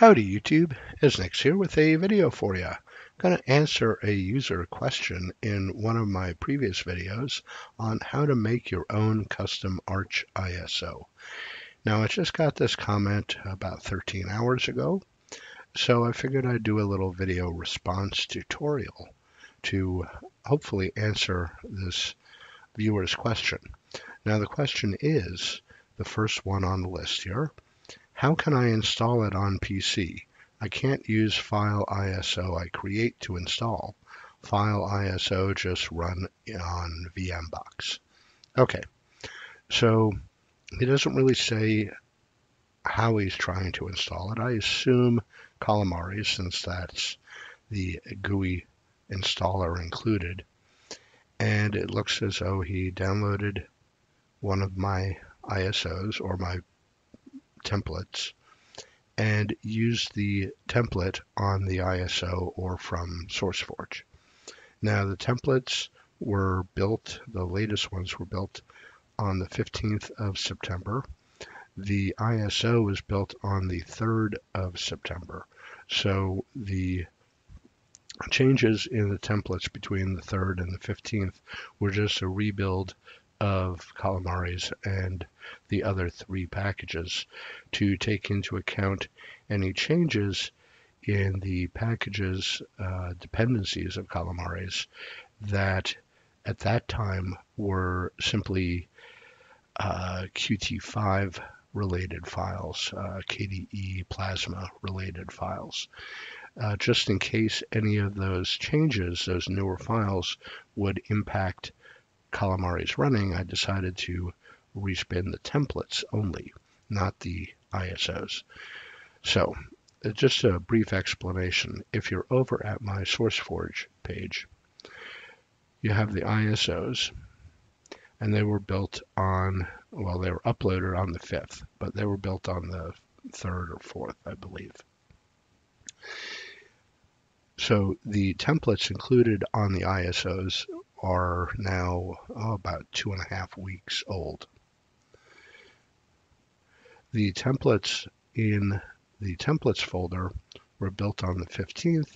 Howdy YouTube, Eznix here with a video for you. I'm going to answer a user question in one of my previous videos on how to make your own custom Arch ISO. Now I just got this comment about 13 hours ago, so I figured I'd do a little video response tutorial to hopefully answer this viewer's question. Now the question is, the first one on the list here, how can I install it on PC? I can't use file ISO I create to install. File ISO just run on VMbox. Okay, so he doesn't really say how he's trying to install it. I assume Calamares, since that's the GUI installer included. And it looks as though he downloaded one of my ISOs or my templates and use the template on the ISO or from SourceForge. Now the templates were built, the latest ones were built on the 15th of September. The ISO was built on the 3rd of September. So the changes in the templates between the 3rd and the 15th were just a rebuild of Calamares and the other three packages to take into account any changes in the packages uh, dependencies of Calamares that at that time were simply uh, Qt5 related files, uh, KDE Plasma related files. Uh, just in case any of those changes, those newer files, would impact Calamares running, I decided to respin the templates only, not the ISOs. So uh, just a brief explanation. If you're over at my SourceForge page, you have the ISOs, and they were built on, well, they were uploaded on the 5th, but they were built on the 3rd or 4th, I believe. So the templates included on the ISOs are now oh, about two and a half weeks old. The templates in the templates folder were built on the 15th.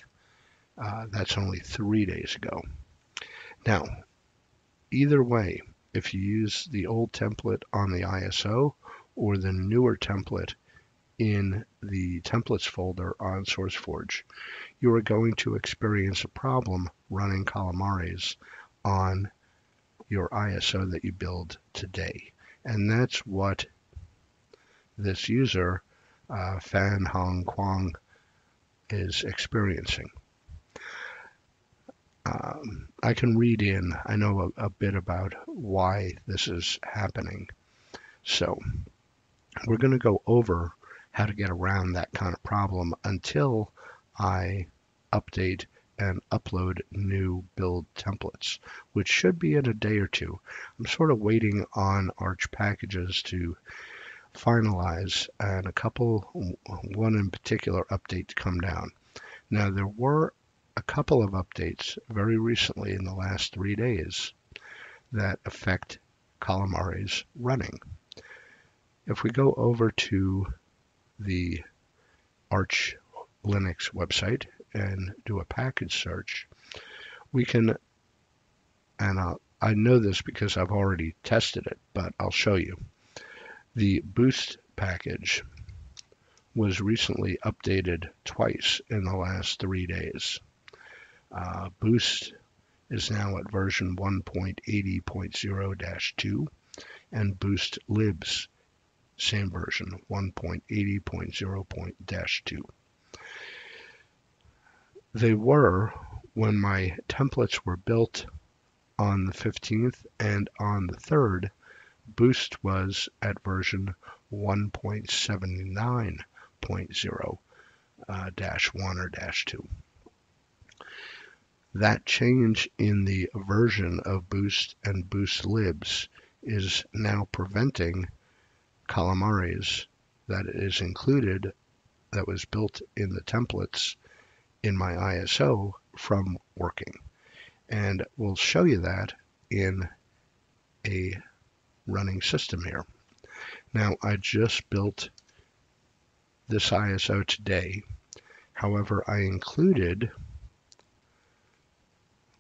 Uh, that's only three days ago. Now, either way, if you use the old template on the ISO or the newer template in the templates folder on SourceForge, you are going to experience a problem running Calamares on your ISO that you build today. And that's what this user, uh, Fan Hong Kwang, is experiencing. Um, I can read in, I know a, a bit about why this is happening. So we're going to go over how to get around that kind of problem until I update and upload new build templates, which should be in a day or two. I'm sort of waiting on Arch packages to finalize and a couple, one in particular update to come down. Now there were a couple of updates very recently in the last three days that affect Calamares running. If we go over to the Arch Linux website and do a package search, we can, and I'll, I know this because I've already tested it, but I'll show you. The Boost package was recently updated twice in the last three days. Uh, Boost is now at version 1.80.0-2 and Boost Libs, same version, 1.80.0.2. They were when my templates were built on the 15th and on the 3rd, Boost was at version 1.79.0 uh, dash 1 or dash 2. That change in the version of Boost and Boost libs is now preventing Calamares that is included that was built in the templates in my ISO from working. And we'll show you that in a running system here. Now I just built this ISO today. However, I included,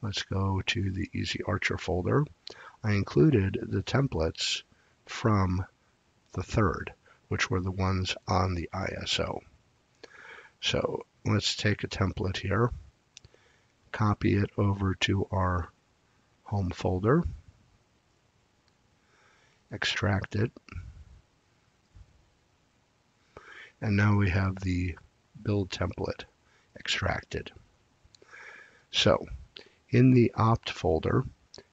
let's go to the Ezarcher folder. I included the templates from the third, which were the ones on the ISO. So let's take a template here, copy it over to our home folder, extract it, and now we have the build template extracted. So in the opt folder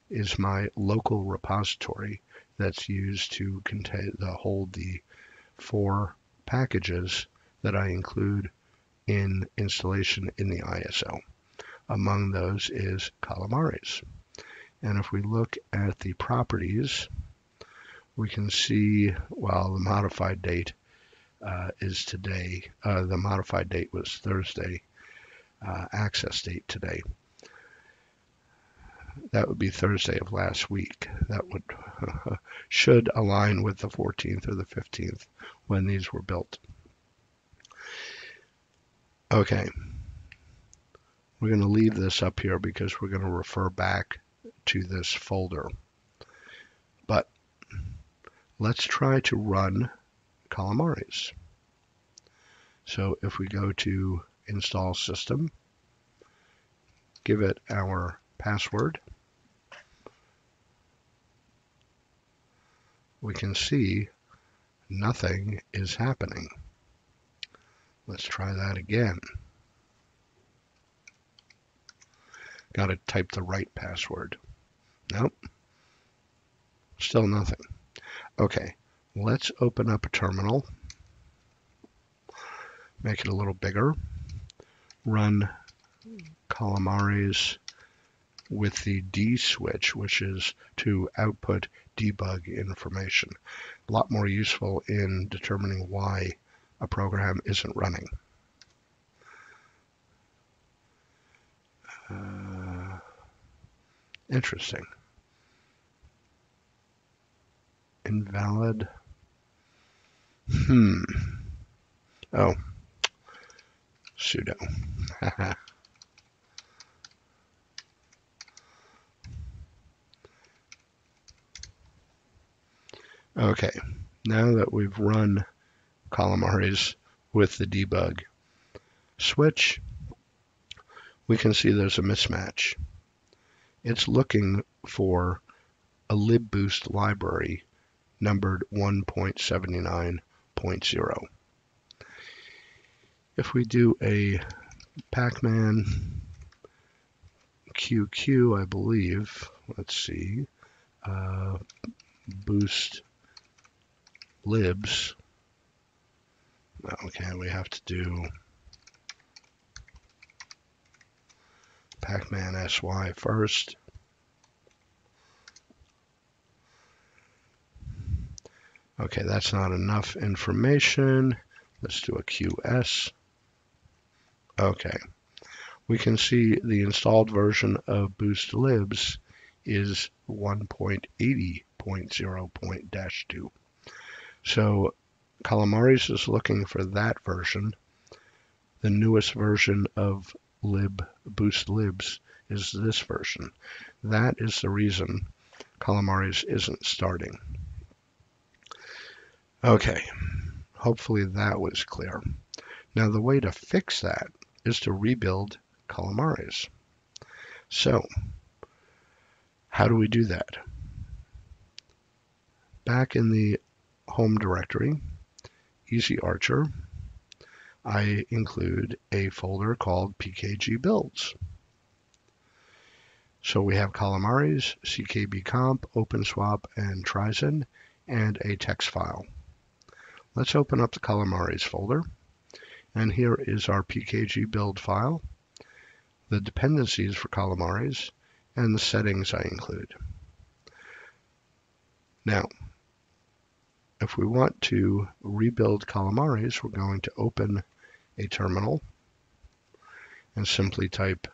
is my local repository that's used to contain the hold the four packages that I include in installation in the ISO. Among those is Calamares. And if we look at the properties, we can see, well, the modified date uh, is today. Uh, the modified date was Thursday, uh, access date today. That would be Thursday of last week. That would should align with the 14th or the 15th when these were built. Okay. We're going to leave this up here because we're going to refer back to this folder. But let's try to run Calamares. So if we go to install system, give it our password, we can see nothing is happening. Let's try that again. Got to type the right password. Nope. Still nothing. Okay, let's open up a terminal. Make it a little bigger. Run Calamares with the D switch, which is to output debug information. A lot more useful in determining why a program isn't running. Uh, interesting. Invalid. Hmm. Oh. Sudo. okay. Now that we've run Calamares with the debug switch, we can see there's a mismatch. It's looking for a libboost library numbered 1.79.0. If we do a pacman QQ, I believe, let's see, uh, boost libs, Okay, we have to do Pacman SY first. Okay, that's not enough information. Let's do a QS. Okay, we can see the installed version of Boost Libs is 1.80.0.2. So Calamares is looking for that version. The newest version of lib boost libs is this version. That is the reason Calamares isn't starting. Okay, hopefully that was clear. Now the way to fix that is to rebuild Calamares. So, how do we do that? Back in the home directory, Ezarcher, I include a folder called PKGBUILDs. So we have Calamares, ckbcomp, OpenSWAP, and Trizen, and a text file. Let's open up the Calamares folder. And here is our PKGBUILD file, the dependencies for Calamares, and the settings I include. Now, if we want to rebuild Calamares, we're going to open a terminal and simply type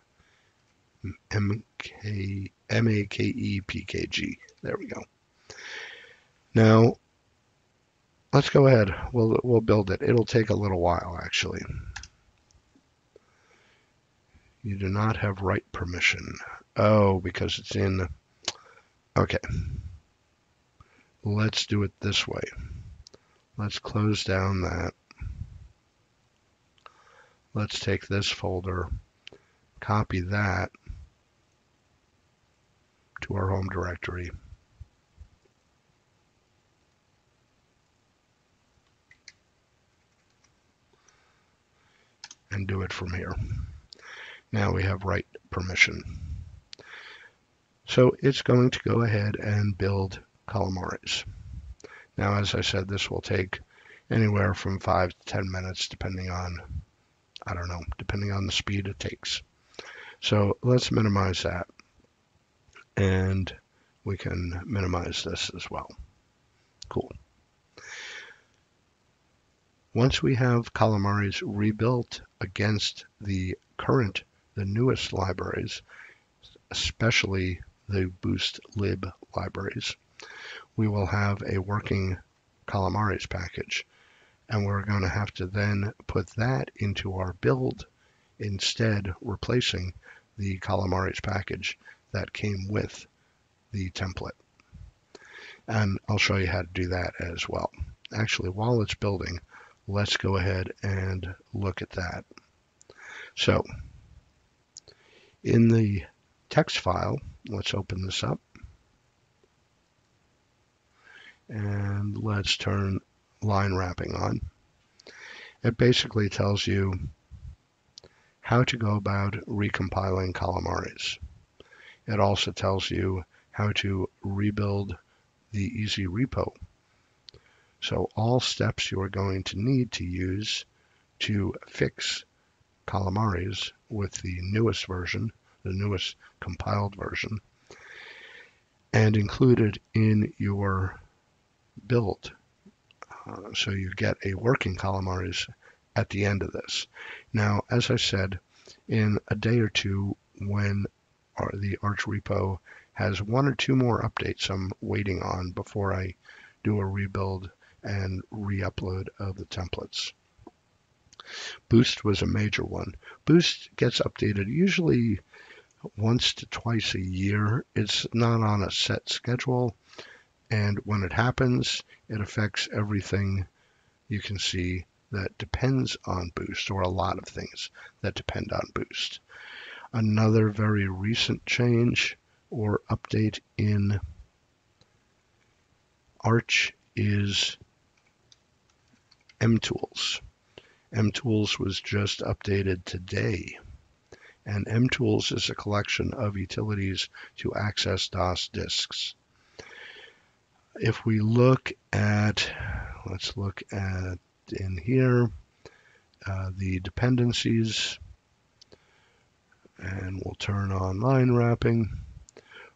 MK, M-A-K-E-P-K-G. There we go. Now, let's go ahead. We'll, we'll build it. It'll take a little while, actually. You do not have write permission. Oh, because it's in... Okay. Let's do it this way. Let's close down that. Let's take this folder, copy that to our home directory. and do it from here. Now we have write permission. So it's going to go ahead and build Calamares. Now, as I said, this will take anywhere from five to 10 minutes, depending on, I don't know, depending on the speed it takes. So let's minimize that. And we can minimize this as well. Cool. Once we have Calamares rebuilt against the current, the newest libraries, especially the Boost lib libraries, we will have a working Calamares package. And we're going to have to then put that into our build, instead replacing the Calamares package that came with the template. And I'll show you how to do that as well. Actually, while it's building, let's go ahead and look at that. So in the text file, let's open this up. And let's turn line wrapping on. It basically tells you how to go about recompiling Calamares. It also tells you how to rebuild the ezrepo. So all steps you are going to need to use to fix Calamares with the newest version, the newest compiled version, and included in your built. Uh, so you get a working Calamares at the end of this. Now, as I said, in a day or two, when our, the Arch repo has one or two more updates I'm waiting on before I do a rebuild and re-upload of the templates. Boost was a major one. Boost gets updated usually once to twice a year. It's not on a set schedule. And when it happens, it affects everything you can see that depends on Boost, or a lot of things that depend on Boost. Another very recent change or update in Arch is mtools. mtools was just updated today. And mtools is a collection of utilities to access DOS disks if we look at, let's look at in here, uh, the dependencies, and we'll turn on line wrapping.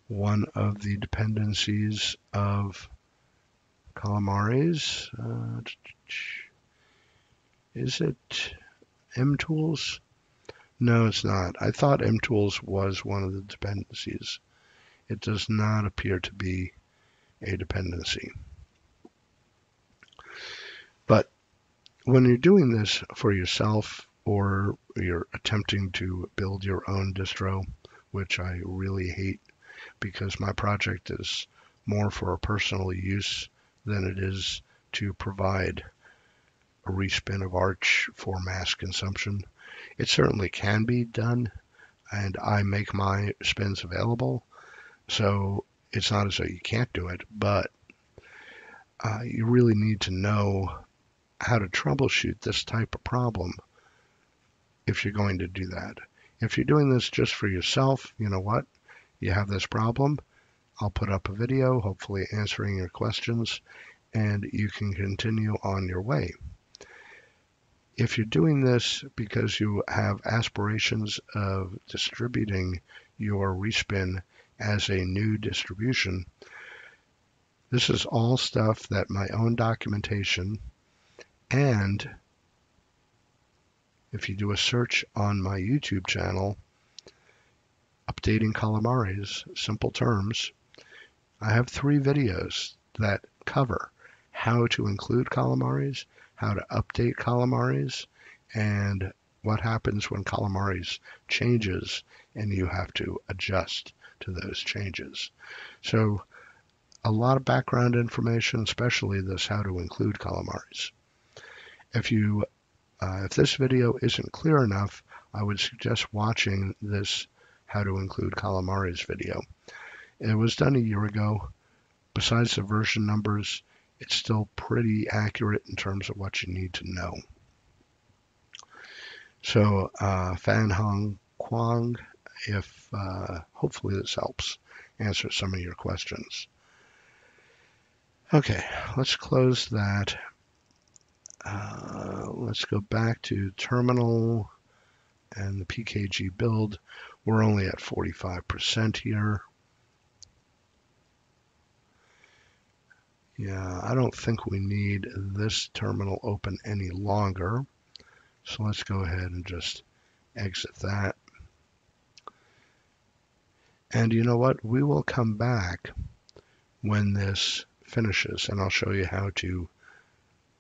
One of the dependencies of Calamares, uh, is it mtools? No, it's not. I thought mtools was one of the dependencies. It does not appear to be a dependency. But when you're doing this for yourself or you're attempting to build your own distro, which I really hate because my project is more for personal use than it is to provide a respin of Arch for mass consumption. It certainly can be done, and I make my spins available. So it's not as though you can't do it, but uh, you really need to know how to troubleshoot this type of problem if you're going to do that. If you're doing this just for yourself, you know what? You have this problem. I'll put up a video, hopefully answering your questions, and you can continue on your way. If you're doing this because you have aspirations of distributing your respin as a new distribution. This is all stuff that my own documentation and if you do a search on my YouTube channel, updating Calamares, simple terms, I have three videos that cover how to include Calamares, how to update Calamares, and what happens when Calamares changes and you have to adjust to those changes. So a lot of background information, especially this how to include Calamares. If you uh, if this video isn't clear enough, I would suggest watching this how to include Calamares video. It was done a year ago. Besides the version numbers, it's still pretty accurate in terms of what you need to know. So, uh, Fan Hong Kwang, if uh, hopefully this helps answer some of your questions. Okay, let's close that. Uh, let's go back to terminal and the PKG build. We're only at 45% here. Yeah, I don't think we need this terminal open any longer. So let's go ahead and just exit that. And you know what? We will come back when this finishes and I'll show you how to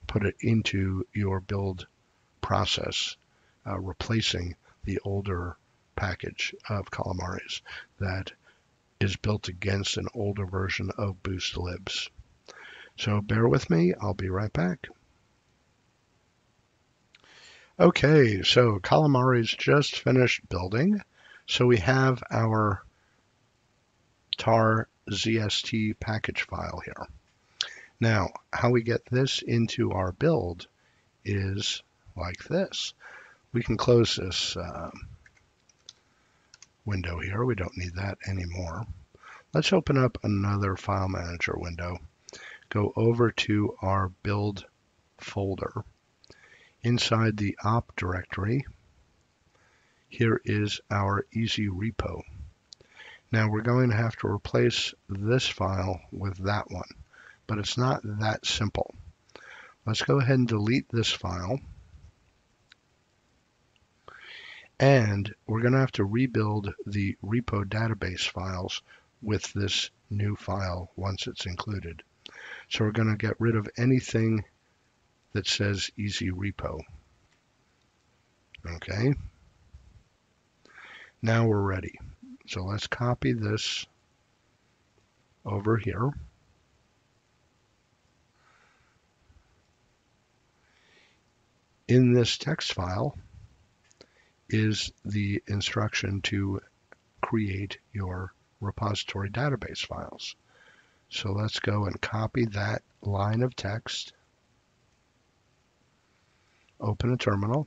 put it into your build process, uh, replacing the older package of Calamares that is built against an older version of Boost Libs. So bear with me, I'll be right back. Okay, so Calamares just finished building. So we have our tar ZST package file here. Now, how we get this into our build is like this. We can close this uh, window here. We don't need that anymore. Let's open up another file manager window. Go over to our build folder. Inside the op directory, here is our ezrepo. Now we're going to have to replace this file with that one, but it's not that simple. Let's go ahead and delete this file. And we're going to have to rebuild the repo database files with this new file once it's included. So we're going to get rid of anything that says ezrepo. Okay. Now we're ready. So let's copy this over here. In this text file is the instruction to create your repository database files. So let's go and copy that line of text, open a terminal,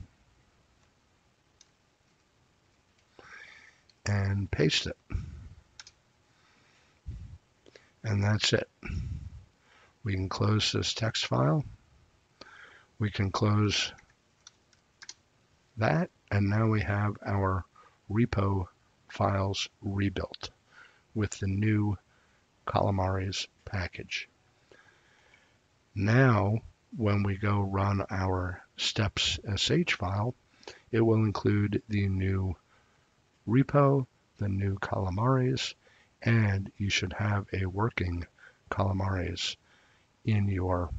and paste it. And that's it. We can close this text file. We can close that, and now we have our repo files rebuilt with the new Calamares package. Now, when we go run our steps sh file, it will include the new repo, the new Calamares, and you should have a working Calamares in your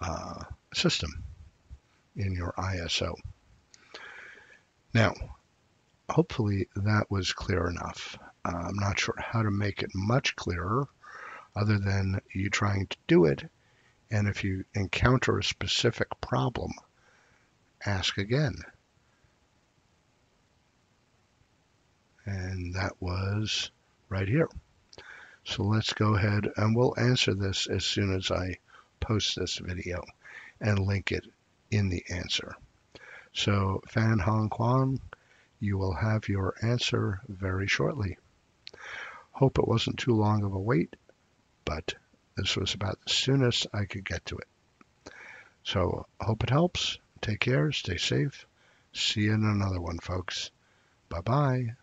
uh, system, in your ISO. Now, hopefully that was clear enough. Uh, I'm not sure how to make it much clearer other than you trying to do it. And if you encounter a specific problem, ask again. And that was right here. So let's go ahead and we'll answer this as soon as I post this video and link it in the answer. So Fan Hong Kwang, you will have your answer very shortly. Hope it wasn't too long of a wait, but this was about the soonest I could get to it. So hope it helps. Take care, stay safe. See you in another one, folks. Bye-bye.